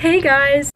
Hey guys!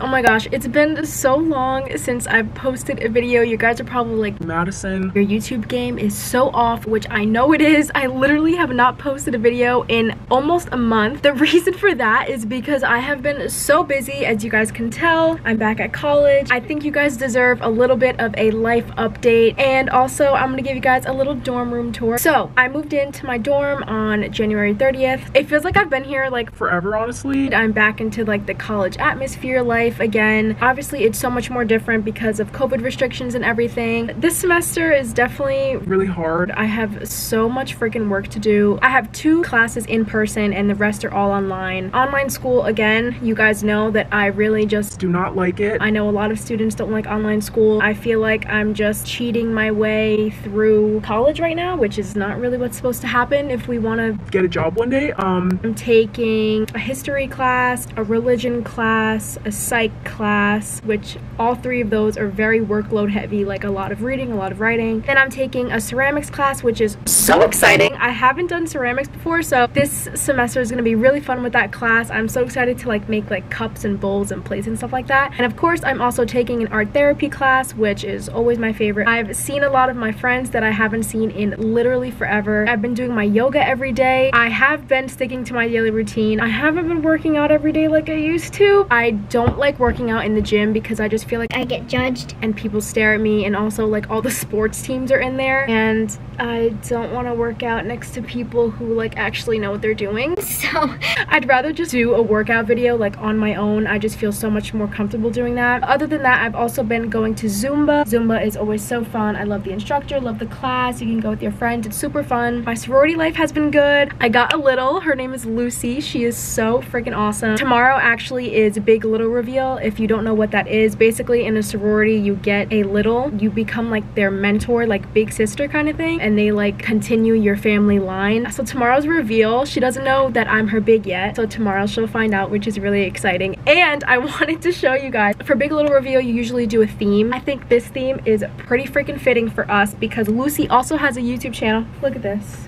Oh my gosh, it's been so long since I've posted a video. You guys are probably like, Madison, your YouTube game is so off, which I know it is. I literally have not posted a video in almost a month. The reason for that is because I have been so busy, as you guys can tell. I'm back at college. I think you guys deserve a little bit of a life update. And also, I'm gonna give you guys a little dorm room tour. So, I moved into my dorm on January 30th. It feels like I've been here like forever, honestly. I'm back into like the college atmosphere life life again. Obviously, it's so much more different because of COVID restrictions and everything. This semester is definitely really hard. I have so much freaking work to do. I have two classes in person and the rest are all online. Online school, again, you guys know that I really just do not like it. I know a lot of students don't like online school. I feel like I'm just cheating my way through college right now, which is not really what's supposed to happen if we want to get a job one day. Um, I'm taking a history class, a religion class, a psych class, which all three of those are very workload heavy, like a lot of reading, a lot of writing. Then I'm taking a ceramics class, which is so exciting. I haven't done ceramics before, so this semester is gonna be really fun with that class. I'm so excited to like make like cups and bowls and plates and stuff like that. And of course, I'm also taking an art therapy class, which is always my favorite. I've seen a lot of my friends that I haven't seen in literally forever. I've been doing my yoga every day. I have been sticking to my daily routine. I haven't been working out every day like I used to. I don't like like working out in the gym because I just feel like I get judged and people stare at me and also like all the sports teams are in there and I don't want to work out next to people who like actually know what they're doing. So I'd rather just do a workout video like on my own. I just feel so much more comfortable doing that. Other than that, I've also been going to Zumba. Zumba is always so fun. I love the instructor, love the class. You can go with your friends. It's super fun. My sorority life has been good. I got a little. Her name is Lucy. She is so freaking awesome. Tomorrow actually is Big Little Reveal. If you don't know what that is, basically in a sorority, you get a little. You become like their mentor, like big sister kind of thing. And they like continue your family line. So tomorrow's reveal, she doesn't know that I'm her big yet. So tomorrow she'll find out, which is really exciting. And I wanted to show you guys, for Big Little Reveal, you usually do a theme. I think this theme is pretty freaking fitting for us because Lucy also has a YouTube channel. Look at this.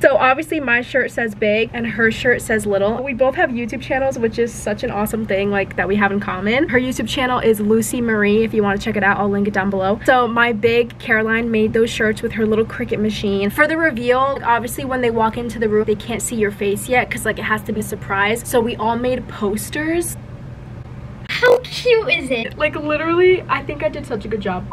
So obviously my shirt says big and her shirt says little. We both have YouTube channels, which is such an awesome thing like that we have in common. Her YouTube channel is Lucy Marie. If you want to check it out, I'll link it down below. So my big Caroline made those shirts with her little Cricut machine. For the reveal, obviously when they walk into the room, they can't see your face yet because like it has to be a surprise. So we all made posters. How cute is it? Like literally, I think I did such a good job.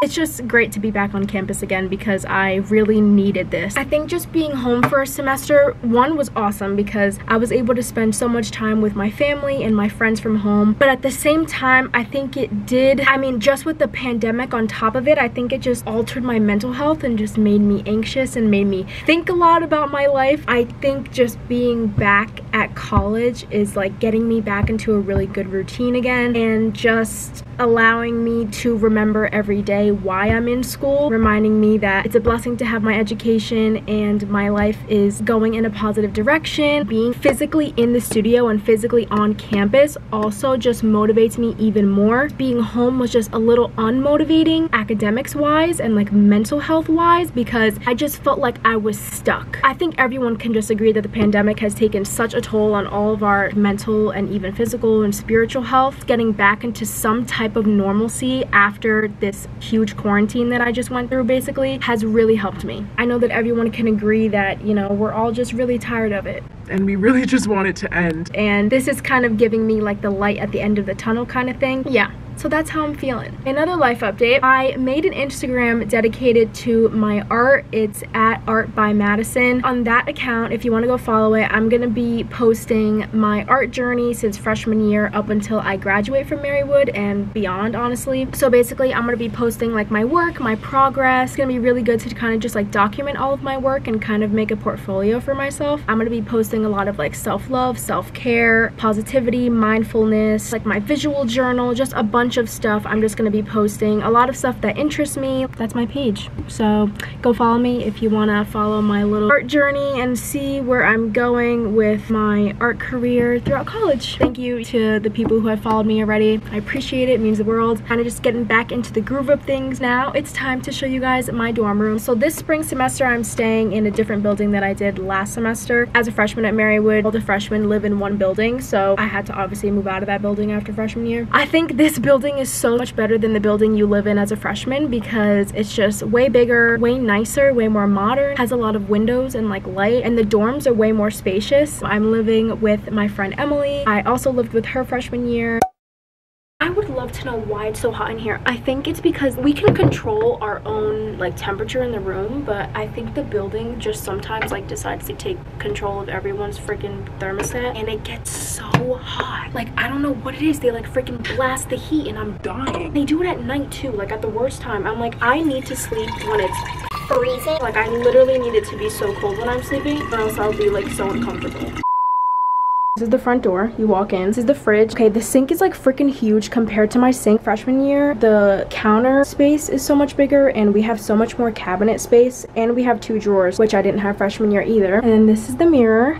It's just great to be back on campus again because I really needed this. I think just being home for a semester, one was awesome because I was able to spend so much time with my family and my friends from home. But at the same time, I think it did, I mean, just with the pandemic on top of it, I think it just altered my mental health and just made me anxious and made me think a lot about my life. I think just being back at college is like getting me back into a really good routine again and just allowing me to remember every day why I'm in school, reminding me that it's a blessing to have my education and my life is going in a positive direction. Being physically in the studio and physically on campus also just motivates me even more. Being home was just a little unmotivating academics wise and like mental health wise because I just felt like I was stuck. I think everyone can just agree that the pandemic has taken such a toll on all of our mental and even physical and spiritual health. Getting back into some type type of normalcy after this huge quarantine that I just went through basically has really helped me. I know that everyone can agree that, you know, we're all just really tired of it and we really just want it to end. And this is kind of giving me like the light at the end of the tunnel kind of thing. Yeah, so that's how I'm feeling. Another life update, I made an Instagram dedicated to my art. It's at Art by Madison. On that account, if you want to go follow it, I'm going to be posting my art journey since freshman year up until I graduate from Marywood and beyond, honestly. So basically, I'm going to be posting like my work, my progress. It's going to be really good to kind of just like document all of my work and kind of make a portfolio for myself. I'm going to be posting a lot of like self-love, self-care, positivity, mindfulness, like my visual journal, just a bunch bunch of stuff I'm just going to be posting. A lot of stuff that interests me. That's my page. So go follow me if you want to follow my little art journey and see where I'm going with my art career throughout college. Thank you to the people who have followed me already. I appreciate it. It means the world. Kind of just getting back into the groove of things now. It's time to show you guys my dorm room. So this spring semester, I'm staying in a different building that I did last semester. As a freshman at Marywood, all the freshmen live in one building. So I had to obviously move out of that building after freshman year. I think this building is so much better than the building you live in as a freshman because it's just way bigger, way nicer, way more modern, has a lot of windows and like light, and the dorms are way more spacious. I'm living with my friend Emily. I also lived with her freshman year. To know why it's so hot in here. I think it's because we can control our own like temperature in the room, but I think the building just sometimes like decides to take control of everyone's freaking thermostat and it gets so hot. Like I don't know what it is. They like freaking blast the heat and I'm dying. They do it at night too, like at the worst time. I'm like, I need to sleep when it's freezing. Like I literally need it to be so cold when I'm sleeping or else I'll be like so uncomfortable. This is the front door. You walk in. This is the fridge. Okay, the sink is like freaking huge compared to my sink freshman year. The counter space is so much bigger and we have so much more cabinet space and we have two drawers, which I didn't have freshman year either. And then this is the mirror.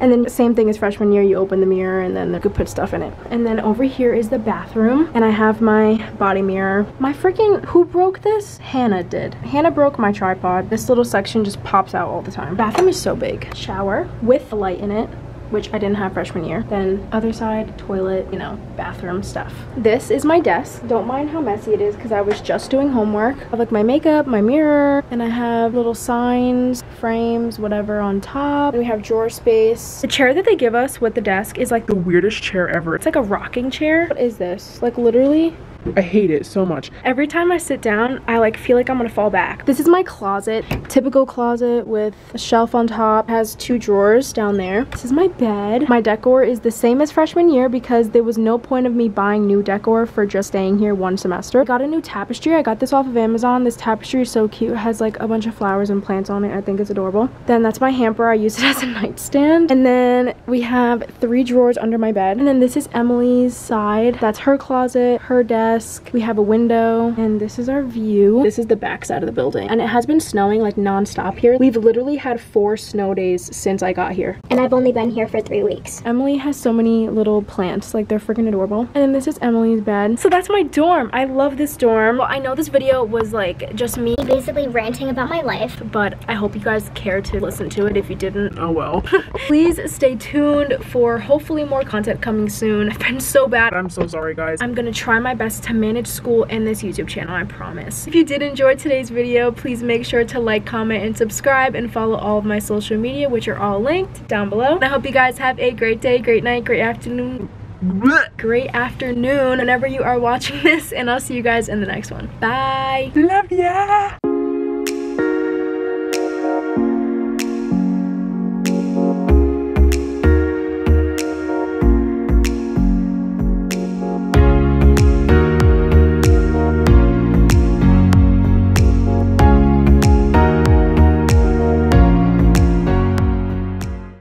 And then the same thing as freshman year, you open the mirror and then you could put stuff in it. And then over here is the bathroom and I have my body mirror. My freaking, who broke this? Hannah did. Hannah broke my tripod. This little section just pops out all the time. Bathroom is so big. Shower with a light in it which I didn't have freshman year. Then other side, toilet, you know, bathroom stuff. This is my desk. Don't mind how messy it is because I was just doing homework. I have like my makeup, my mirror, and I have little signs, frames, whatever on top. And we have drawer space. The chair that they give us with the desk is like the weirdest chair ever. It's like a rocking chair. What is this? Like literally I hate it so much. Every time I sit down, I like feel like I'm gonna fall back. This is my closet. Typical closet with a shelf on top. Has two drawers down there. This is my bed. My decor is the same as freshman year because there was no point of me buying new decor for just staying here one semester. I got a new tapestry. I got this off of Amazon. This tapestry is so cute. It has like a bunch of flowers and plants on it. I think it's adorable. Then that's my hamper. I use it as a nightstand. And then we have three drawers under my bed. And then this is Emily's side. That's her closet, her desk, desk. We have a window and this is our view. This is the back side of the building and it has been snowing like non-stop here. We've literally had four snow days since I got here. And I've only been here for three weeks. Emily has so many little plants. Like they're freaking adorable. And then this is Emily's bed. So that's my dorm. I love this dorm. Well, I know this video was like just me basically ranting about my life. But I hope you guys care to listen to it if you didn't. Oh well. Please stay tuned for hopefully more content coming soon. I've been so bad. I'm so sorry guys. I'm gonna try my best to manage school and this YouTube channel, I promise. If you did enjoy today's video, please make sure to like, comment, and subscribe and follow all of my social media, which are all linked down below. And I hope you guys have a great day, great night, great afternoon, great afternoon whenever you are watching this, and I'll see you guys in the next one. Bye! Love ya!